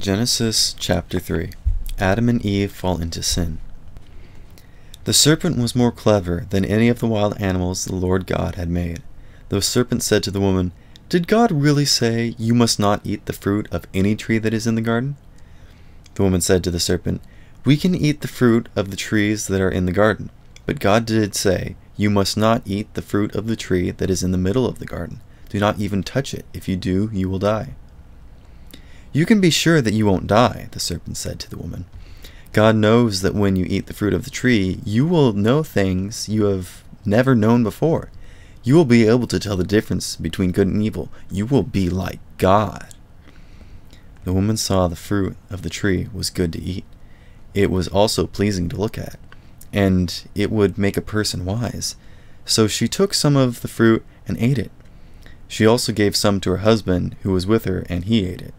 Genesis chapter 3 Adam and Eve fall into sin. The serpent was more clever than any of the wild animals the Lord God had made. The serpent said to the woman, Did God really say, You must not eat the fruit of any tree that is in the garden? The woman said to the serpent, We can eat the fruit of the trees that are in the garden. But God did say, You must not eat the fruit of the tree that is in the middle of the garden. Do not even touch it. If you do, you will die. You can be sure that you won't die, the serpent said to the woman. God knows that when you eat the fruit of the tree, you will know things you have never known before. You will be able to tell the difference between good and evil. You will be like God. The woman saw the fruit of the tree was good to eat. It was also pleasing to look at, and it would make a person wise. So she took some of the fruit and ate it. She also gave some to her husband who was with her, and he ate it.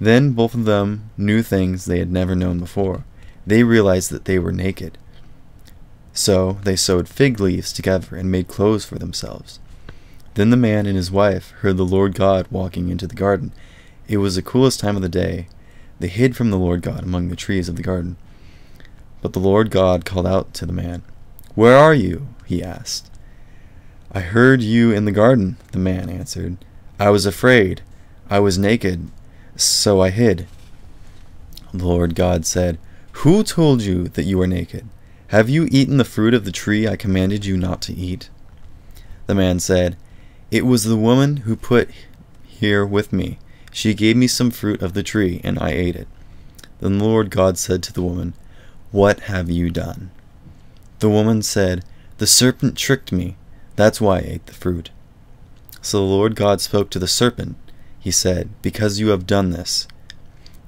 Then both of them knew things they had never known before. They realized that they were naked. So they sewed fig leaves together and made clothes for themselves. Then the man and his wife heard the Lord God walking into the garden. It was the coolest time of the day. They hid from the Lord God among the trees of the garden. But the Lord God called out to the man. Where are you? he asked. I heard you in the garden, the man answered. I was afraid. I was naked so I hid. The Lord God said, Who told you that you are naked? Have you eaten the fruit of the tree I commanded you not to eat? The man said, It was the woman who put here with me. She gave me some fruit of the tree, and I ate it. Then the Lord God said to the woman, What have you done? The woman said, The serpent tricked me. That's why I ate the fruit. So the Lord God spoke to the serpent he said, because you have done this.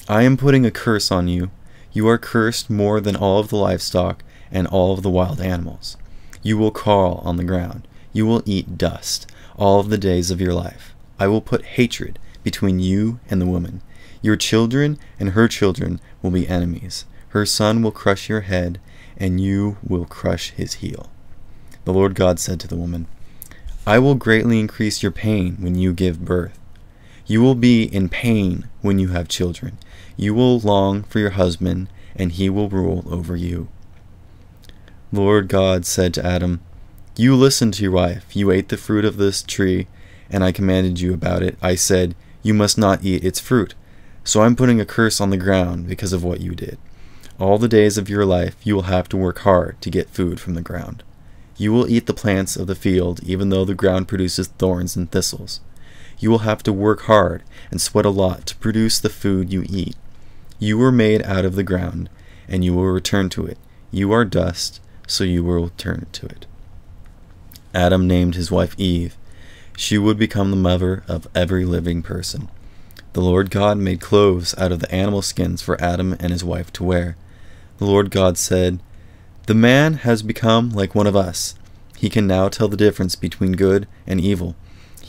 I am putting a curse on you. You are cursed more than all of the livestock and all of the wild animals. You will crawl on the ground. You will eat dust all of the days of your life. I will put hatred between you and the woman. Your children and her children will be enemies. Her son will crush your head, and you will crush his heel. The Lord God said to the woman, I will greatly increase your pain when you give birth. You will be in pain when you have children. You will long for your husband, and he will rule over you. Lord God said to Adam, You listened to your wife. You ate the fruit of this tree, and I commanded you about it. I said, You must not eat its fruit. So I'm putting a curse on the ground because of what you did. All the days of your life you will have to work hard to get food from the ground. You will eat the plants of the field, even though the ground produces thorns and thistles. You will have to work hard and sweat a lot to produce the food you eat. You were made out of the ground, and you will return to it. You are dust, so you will return to it. Adam named his wife Eve. She would become the mother of every living person. The Lord God made clothes out of the animal skins for Adam and his wife to wear. The Lord God said, The man has become like one of us. He can now tell the difference between good and evil.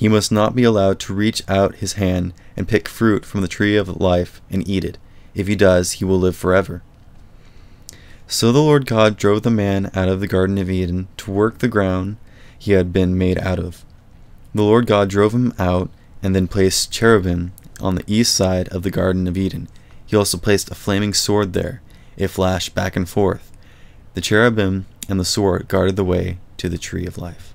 He must not be allowed to reach out his hand and pick fruit from the tree of life and eat it. If he does, he will live forever. So the Lord God drove the man out of the Garden of Eden to work the ground he had been made out of. The Lord God drove him out and then placed cherubim on the east side of the Garden of Eden. He also placed a flaming sword there. It flashed back and forth. The cherubim and the sword guarded the way to the tree of life.